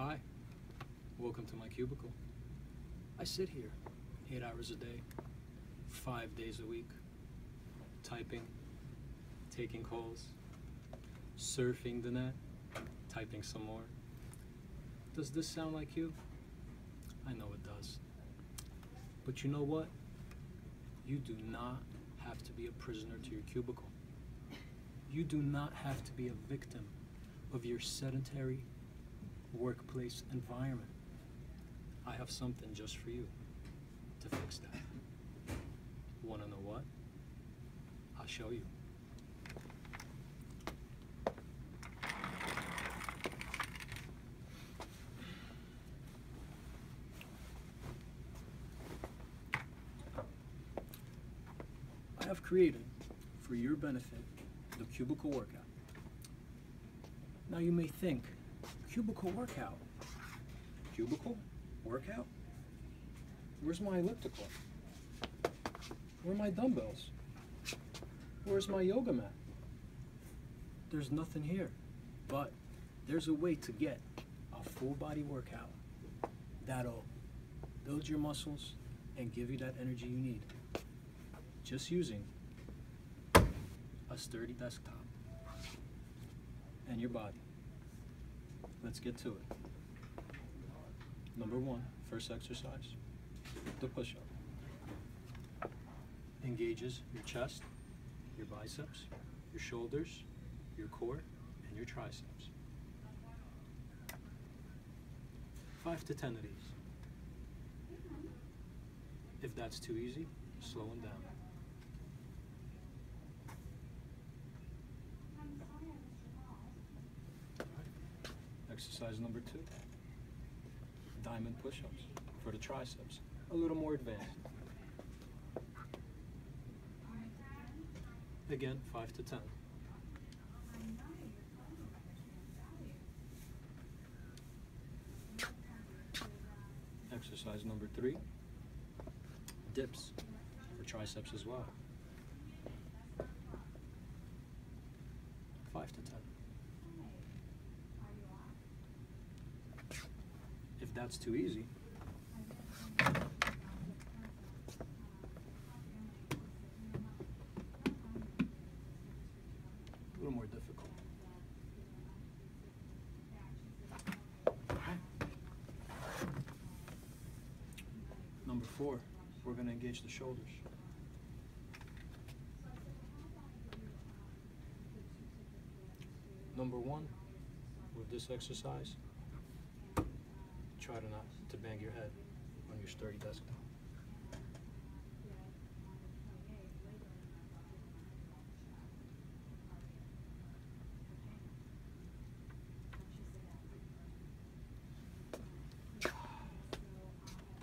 Hi, welcome to my cubicle. I sit here eight hours a day, five days a week, typing, taking calls, surfing the net, typing some more. Does this sound like you? I know it does. But you know what? You do not have to be a prisoner to your cubicle. You do not have to be a victim of your sedentary workplace environment. I have something just for you to fix that. Want to know what? I'll show you. I have created, for your benefit, the cubicle workout. Now you may think, cubicle workout? Cubicle workout? Where's my elliptical? Where are my dumbbells? Where's my yoga mat? There's nothing here, but there's a way to get a full body workout that'll build your muscles and give you that energy you need. Just using a sturdy desktop and your body. Let's get to it. Number one, first exercise, the push up. Engages your chest, your biceps, your shoulders, your core, and your triceps. Five to ten of these. If that's too easy, slow them down. exercise number two, diamond push-ups for the triceps, a little more advanced. Again, five to 10. Exercise number three, dips for triceps as well. Five to 10. That's too easy, a little more difficult. Number four, we're going to engage the shoulders. Number one, with this exercise, try to not to bang your head on your sturdy desktop.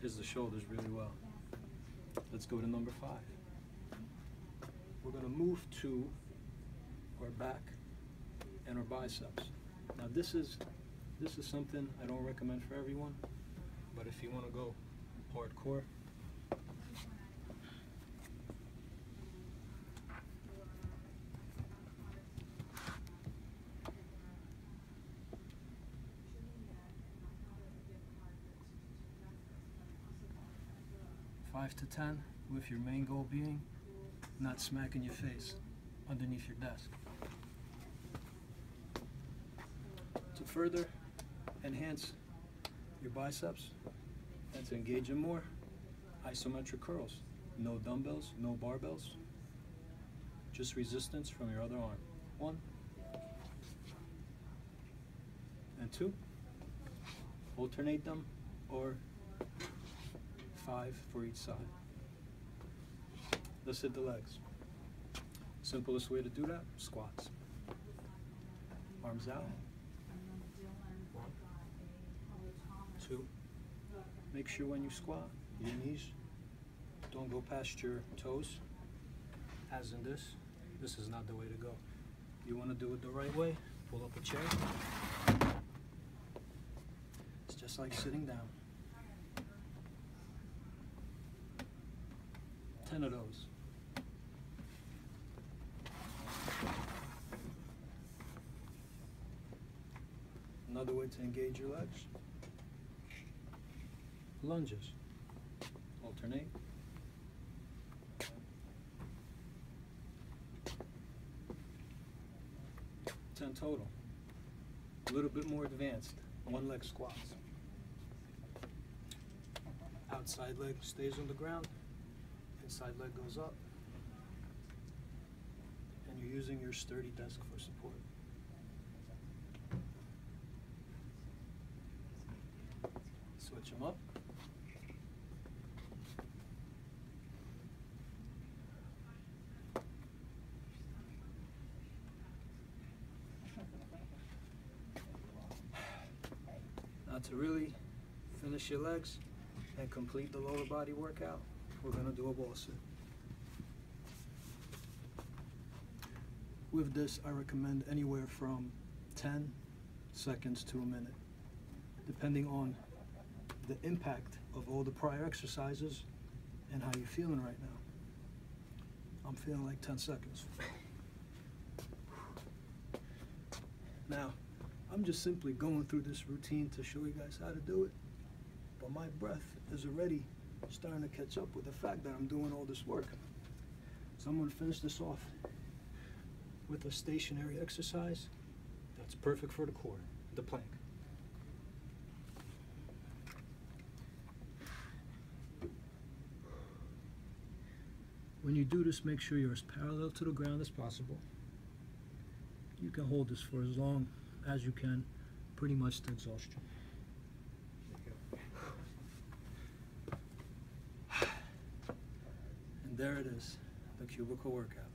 Is the shoulders really well. Let's go to number five. We're going to move to our back and our biceps. Now this is this is something I don't recommend for everyone, but if you want to go hardcore, five to ten, with your main goal being not smacking your face underneath your desk. To further enhance your biceps and to engage them more, isometric curls. No dumbbells, no barbells, just resistance from your other arm. One and two. Alternate them or five for each side. Let's hit the legs. Simplest way to do that, squats. Arms out. One, Make sure when you squat, your knees don't go past your toes. As in this, this is not the way to go. You want to do it the right way, pull up a chair. It's just like sitting down. 10 of those. Another way to engage your legs lunges. Alternate. Ten total. A little bit more advanced. One leg squats. Outside leg stays on the ground. Inside leg goes up. And you're using your sturdy desk for support. Switch them up. To really finish your legs and complete the lower body workout, we're gonna do a wall sit. With this, I recommend anywhere from 10 seconds to a minute, depending on the impact of all the prior exercises and how you're feeling right now. I'm feeling like 10 seconds. Now, I'm just simply going through this routine to show you guys how to do it, but my breath is already starting to catch up with the fact that I'm doing all this work. So I'm gonna finish this off with a stationary exercise that's perfect for the core, the plank. When you do this, make sure you're as parallel to the ground as possible. You can hold this for as long as you can, pretty much to exhaustion. And there it is, the cubicle workout.